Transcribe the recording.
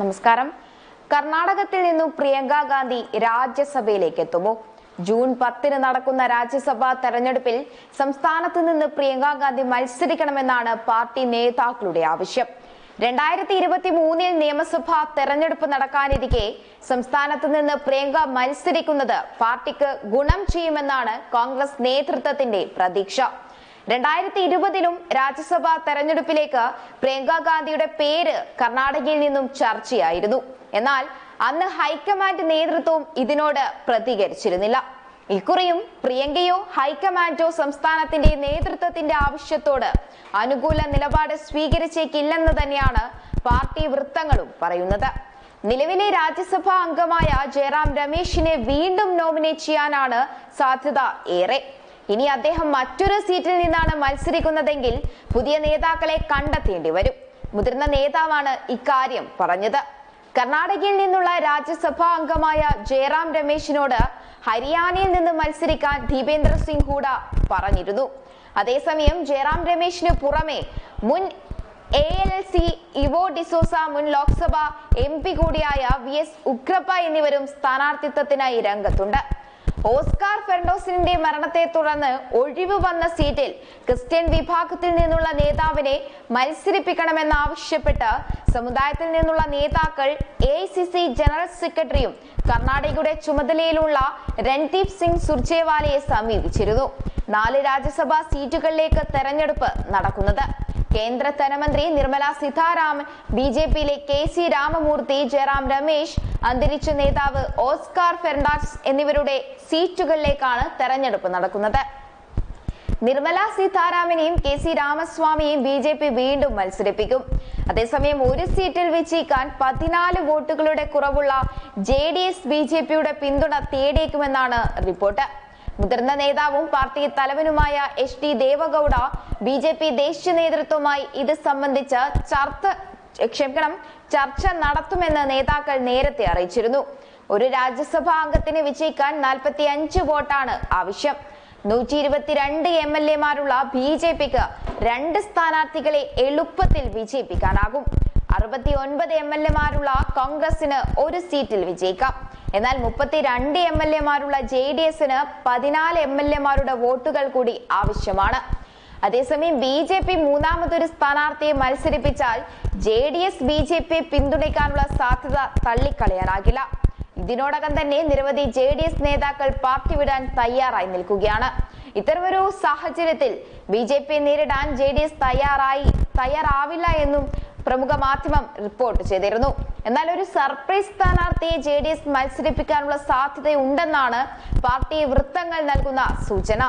നമസ്കാരം. കർണാടകത്തിൽ നിന്നും പ്രിയങ്ക ഗാന്ധി രാജ്യസഭയിലേക്ക് എത്തുമോ ജൂൺ പത്തിന് നടക്കുന്ന രാജ്യസഭാ തെരഞ്ഞെടുപ്പിൽ സംസ്ഥാനത്ത് നിന്ന് പ്രിയങ്ക ഗാന്ധി മത്സരിക്കണമെന്നാണ് പാർട്ടി നേതാക്കളുടെ ആവശ്യം. രണ്ടായിരത്തി ഇരുപത്തി മൂന്നിൽ നിയമസഭാ തെരഞ്ഞെടുപ്പ് നടക്കാനിരിക്കെ സംസ്ഥാനത്ത് നിന്ന് പ്രിയങ്ക മത്സരിക്കുന്നത് പാർട്ടിക്ക് ഗുണം ചെയ്യുമെന്നാണ് കോൺഗ്രസ് നേതൃത്വത്തിന്റെ പ്രതീക്ഷ. രണ്ടായിരത്തി ഇരുപതിലും രാജ്യസഭാ തെരഞ്ഞെടുപ്പിലേക്ക് പ്രിയങ്ക ഗാന്ധിയുടെ പേര് കർണാടകയിൽ നിന്നും ചർച്ചയായിരുന്നു. എന്നാൽ അന്ന് ഹൈക്കമാൻഡ് നേതൃത്വവും ഇതിനോട് പ്രതികരിച്ചിരുന്നില്ല. ഇക്കുറിയും പ്രിയങ്കയോ ഹൈക്കമാൻഡോ സംസ്ഥാനത്തിന്റെ നേതൃത്വത്തിന്റെ ആവശ്യത്തോട് അനുകൂല നിലപാട് സ്വീകരിച്ചേക്കില്ലെന്ന് തന്നെയാണ് പാർട്ടി വൃത്തങ്ങളും പറയുന്നത്. നിലവിലെ രാജ്യസഭാ അംഗമായ ജയറാം രമേശിനെ വീണ്ടും നോമിനേറ്റ് ചെയ്യാനാണ് സാധ്യത ഏറെ. ഇനി അദ്ദേഹം മറ്റൊരു സീറ്റിൽ നിന്നാണ് മത്സരിക്കുന്നതെങ്കിൽ പുതിയ നേതാക്കളെ കണ്ടെത്തേണ്ടി വരും. മുതിർന്ന നേതാവാണ് ഇക്കാര്യം പറഞ്ഞത്. കർണാടകയിൽ നിന്നുള്ള രാജ്യസഭാ അംഗമായ ജയറാം രമേശിനോട് ഹരിയാനയിൽ നിന്ന് മത്സരിക്കാൻ ദീപേന്ദ്ര സിംഗ് ഹൂഡ പറഞ്ഞിരുന്നു. അതേസമയം ജയറാം രമേശിന് പുറമെ മുൻ A L C Ivan D'Souza മുൻ ലോക്സഭ എം പി കൂടിയായ വി എസ് ഉഗ്രപ്പ എന്നിവരും സ്ഥാനാർത്ഥിത്വത്തിനായി രംഗത്തുണ്ട്. ഓസ്കാർ ഫെർണോസിന്റെ മരണത്തെ തുടർന്ന് ഒഴിവ് വന്ന സീറ്റിൽ ക്രിസ്ത്യൻ വിഭാഗത്തിൽ നിന്നുള്ള നേതാവിനെ മത്സരിപ്പിക്കണമെന്നാവശ്യപ്പെട്ട് സമുദായത്തിൽ നിന്നുള്ള നേതാക്കൾ എ ജനറൽ സെക്രട്ടറിയും കർണാടകയുടെ ചുമതലയിലുള്ള രൺദീപ് സിംഗ് സുർജേവാലയെ സമീപിച്ചിരുന്നു. നാല് രാജ്യസഭാ സീറ്റുകളിലേക്ക് തെരഞ്ഞെടുപ്പ് നടക്കുന്നത്. കേന്ദ്ര ധനമന്ത്രി നിർമ്മല സീതാരാമൻ ബി ജെ പിയിലെ കെ സി രാമമൂർത്തി ജയറാം രമേശ് അന്തരിച്ച നേതാവ് ഓസ്കാർ ഫെർണാണ്ടസ് എന്നിവരുടെ സീറ്റുകളിലേക്കാണ് തെരഞ്ഞെടുപ്പ് നടക്കുന്നത്. നിർമ്മല സീതാരാമനെയും കെ സി രാമസ്വാമിയെയും ബി ജെ പി വീണ്ടും മത്സരിപ്പിക്കും. അതേസമയം ഒരു സീറ്റിൽ വിജയിക്കാൻ പതിനാല് വോട്ടുകളുടെ കുറവുള്ള J D S B J പിയുടെ പിന്തുണ തേടിയേക്കുമെന്നാണ് റിപ്പോർട്ട്. മുതിർന്ന നേതാവും party തലവനുമായ H D Deve Gowda B J P ദേശീയ നേതൃത്വവുമായി ഇത് സംബന്ധിച്ച ചർച്ച ക്ഷമിക്കണം ചർച്ച നടത്തുമെന്ന് നേതാക്കൾ നേരത്തെ അറിയിച്ചിരുന്നു. ഒരു രാജ്യസഭാ അംഗത്തിന് വിജയിക്കാൻ നാൽപ്പത്തി അഞ്ച് വോട്ടാണ് ആവശ്യം. നൂറ്റി ഇരുപത്തിരണ്ട് എം എൽ എമാരുള്ള ബി ജെ പിക്ക് രണ്ട് സ്ഥാനാർത്ഥികളെ എളുപ്പത്തിൽ വിജയിപ്പിക്കാനാകും അറുപത്തി ഒൻപത് എം എൽ എമാരുള്ള കോൺഗ്രസിന് ഒരു സീറ്റിൽ വിജയിക്കാം. എന്നാൽ മുപ്പത്തിരണ്ട് എം എൽ എമാരുള്ള ജെ ഡി എസിന് പതിനാല് എം എൽ എമാരുടെ വോട്ടുകൾ കൂടി ആവശ്യമാണ്. അതേസമയം ബി ജെ പി മൂന്നാമതൊരു സ്ഥാനാർത്ഥിയെ മത്സരിപ്പിച്ചാൽ J D S B J പിയെ പിന്തുണയ്ക്കാനുള്ള സാധ്യത തള്ളിക്കളയാനാകില്ല. ഇതിനോടകം തന്നെ നിരവധി ജെ ഡി എസ് നേതാക്കൾ പാർട്ടി വിടാൻ തയ്യാറായി നിൽക്കുകയാണ്. ഇത്തരമൊരു സാഹചര്യത്തിൽ ബി ജെ പി നേരിടാൻ ജെ ഡി എസ് തയ്യാറായി തയ്യാറാവില്ല എന്നും പ്രമുഖ മാധ്യമം റിപ്പോർട്ട് ചെയ്തിരുന്നു. എന്നാൽ ഒരു സർപ്രൈസ് സ്ഥാനാർത്ഥിയെ ജെ ഡി എസ് മത്സരിപ്പിക്കാനുള്ള സാധ്യതയുണ്ടെന്നാണ് പാർട്ടി വൃത്തങ്ങൾ നൽകുന്ന സൂചന.